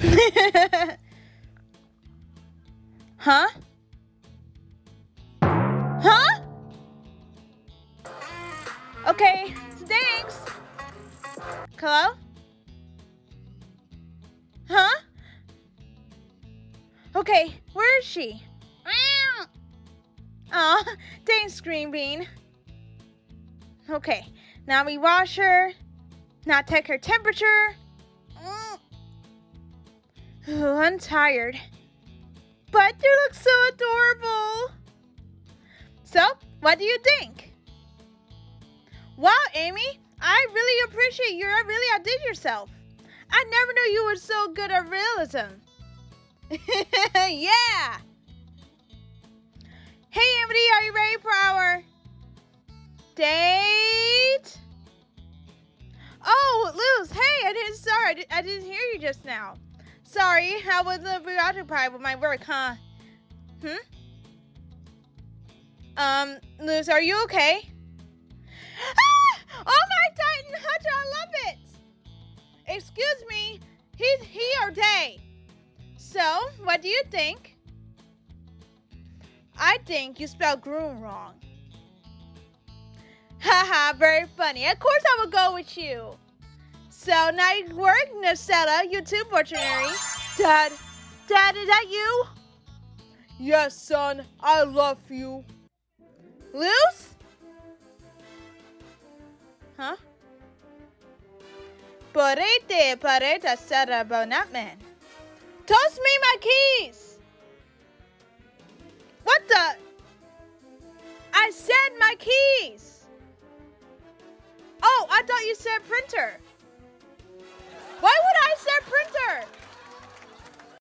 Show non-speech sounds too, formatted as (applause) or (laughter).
(laughs) huh? Huh? Okay, thanks. Hello? Huh? Okay, where is she? Aw, (laughs) thanks, Green Bean. Okay, now we wash her. Now take her temperature. Ooh, I'm tired. But you look so adorable. So, what do you think? Wow, Amy, I really appreciate you. I really outdid yourself. I never knew you were so good at realism. (laughs) yeah. Hey, Amity, are you ready for our date? Oh, Luz, hey, I didn't, sorry, I didn't hear you just now. Sorry, I was uh, preoccupied with my work, huh? Hmm? Um, Luz, are you okay? Ah! Oh my Titan Hunter, I love it! Excuse me, he's he or they. So, what do you think? I think you spelled groom wrong. Haha, very funny. Of course I will go with you. So, nice work, Nocetta, you too, Fortunary. Dad, Dad, is that you? Yes, son, I love you. Luz? Huh? Parete, parete, Sarah Bonatman. Toss me my keys! What the? I said my keys! Oh, I thought you said printer?